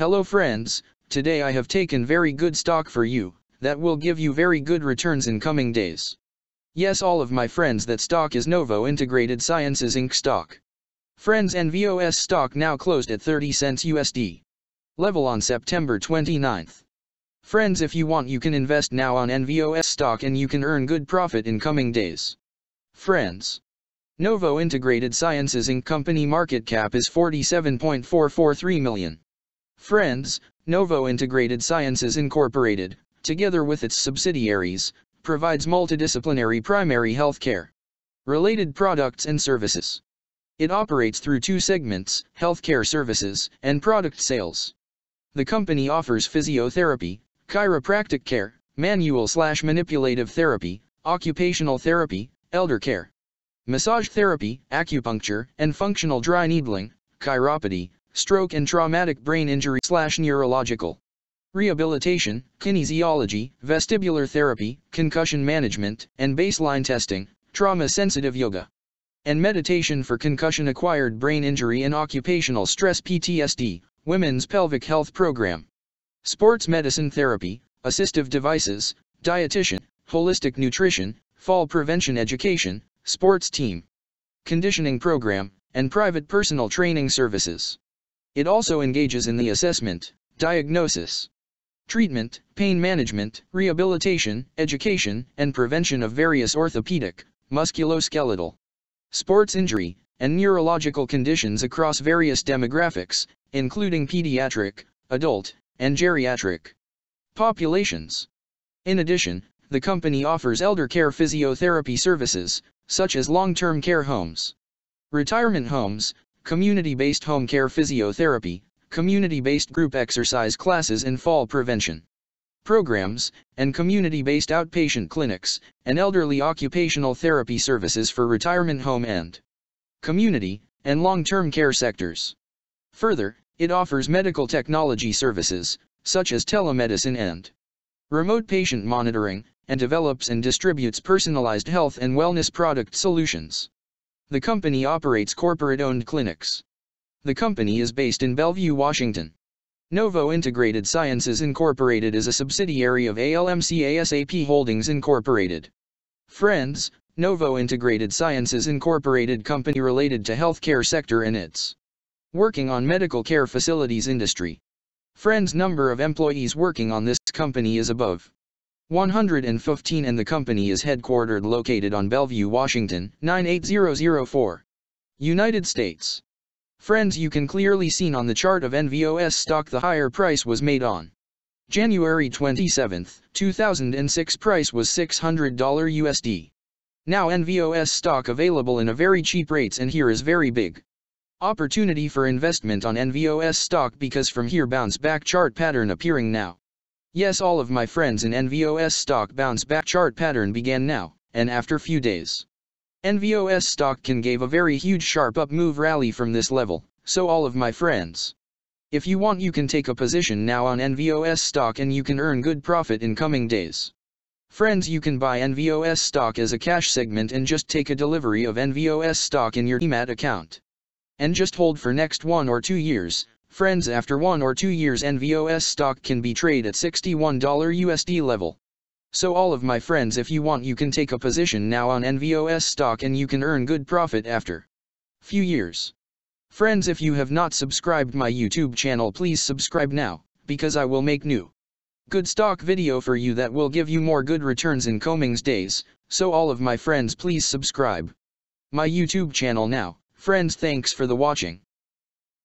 Hello friends, today I have taken very good stock for you, that will give you very good returns in coming days. Yes all of my friends that stock is Novo Integrated Sciences Inc. stock. Friends NVOS stock now closed at 30 cents USD. Level on September 29th. Friends if you want you can invest now on NVOS stock and you can earn good profit in coming days. Friends. Novo Integrated Sciences Inc. company market cap is 47.443 million. Friends, Novo Integrated Sciences Incorporated, together with its subsidiaries, provides multidisciplinary primary health care related products and services. It operates through two segments, healthcare services and product sales. The company offers physiotherapy, chiropractic care, manual slash manipulative therapy, occupational therapy, elder care, massage therapy, acupuncture, and functional dry needling, chiropody, stroke and traumatic brain injury slash neurological rehabilitation, kinesiology, vestibular therapy, concussion management, and baseline testing, trauma-sensitive yoga, and meditation for concussion-acquired brain injury and occupational stress PTSD, Women's Pelvic Health Program, Sports Medicine Therapy, Assistive Devices, Dietitian, Holistic Nutrition, Fall Prevention Education, Sports Team, Conditioning Program, and Private Personal Training Services. It also engages in the assessment, diagnosis, treatment, pain management, rehabilitation, education, and prevention of various orthopedic, musculoskeletal, sports injury, and neurological conditions across various demographics, including pediatric, adult, and geriatric populations. In addition, the company offers elder care physiotherapy services, such as long-term care homes, retirement homes, community-based home care physiotherapy, community-based group exercise classes and fall prevention programs, and community-based outpatient clinics, and elderly occupational therapy services for retirement home and community, and long-term care sectors. Further, it offers medical technology services, such as telemedicine and remote patient monitoring, and develops and distributes personalized health and wellness product solutions. The company operates corporate-owned clinics. The company is based in Bellevue, Washington. Novo Integrated Sciences Incorporated is a subsidiary of ALMC ASAP Holdings Incorporated. Friends, Novo Integrated Sciences Incorporated company related to healthcare sector and its working on medical care facilities industry. Friends number of employees working on this company is above 115 and the company is headquartered located on Bellevue, Washington, 98004. United States. Friends you can clearly seen on the chart of NVOS stock the higher price was made on January 27, 2006 price was $600 USD. Now NVOS stock available in a very cheap rates and here is very big opportunity for investment on NVOS stock because from here bounce back chart pattern appearing now. Yes all of my friends in NVOS stock bounce back chart pattern began now, and after few days. NVOS stock can gave a very huge sharp up move rally from this level, so all of my friends. If you want you can take a position now on NVOS stock and you can earn good profit in coming days. Friends you can buy NVOS stock as a cash segment and just take a delivery of NVOS stock in your demat account. And just hold for next one or two years, Friends after one or two years NVOS stock can be trade at $61 USD level. So all of my friends if you want you can take a position now on NVOS stock and you can earn good profit after few years. Friends if you have not subscribed my YouTube channel please subscribe now, because I will make new good stock video for you that will give you more good returns in comings days, so all of my friends please subscribe my YouTube channel now. Friends thanks for the watching.